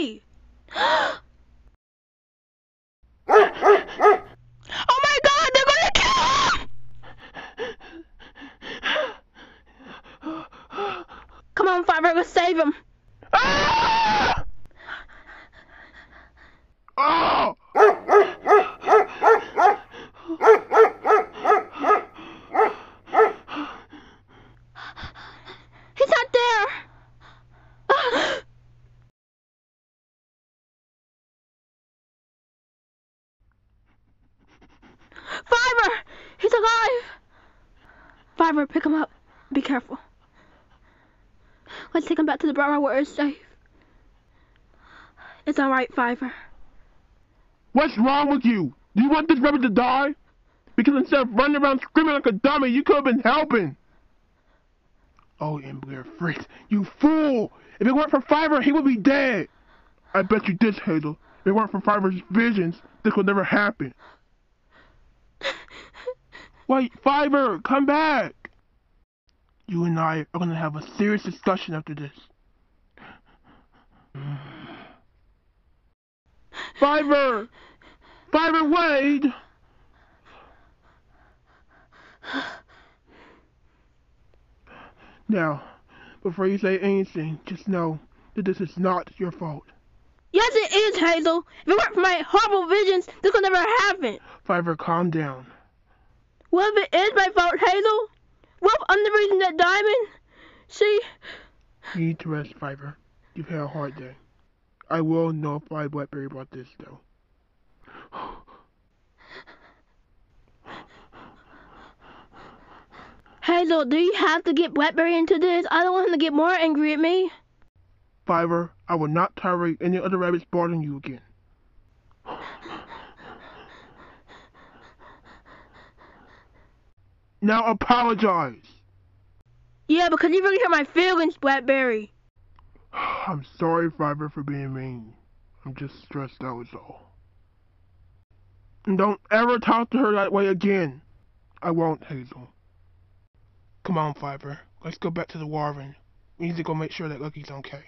oh my god, they're gonna kill him! Come on, Fiver, let's save him. Fiver, pick him up. Be careful. Let's take him back to the Brahma where it's safe. It's alright, Fiver. What's wrong with you? Do you want this rabbit to die? Because instead of running around screaming like a dummy, you could have been helping. Oh, Embleer Frith, you fool! If it weren't for Fiver, he would be dead. I bet you this, Hazel. If it weren't for Fiver's visions, this would never happen. Wait, Fiver, come back! You and I are gonna have a serious discussion after this. Fiver! Fiver Wade! Now, before you say anything, just know that this is not your fault. Yes, it is, Hazel. If it weren't for my horrible visions, this would never happen. Fiver, calm down. Well, if it is my fault, Hazel, I'm the reason that Diamond, she... You need to rest, Fiver. You've had a hard day. I will notify Blackberry about this, though. Hey, Hazel, do you have to get Blackberry into this? I don't want him to get more angry at me. Fiver, I will not tolerate any other rabbits bothering you again. Now apologize. Yeah, because you really hurt my feelings, Blackberry. I'm sorry, Fiver, for being mean. I'm just stressed out, is all. And don't ever talk to her that way again. I won't, Hazel. Come on, Fiver. Let's go back to the Warren. We need to go make sure that Lucky's okay.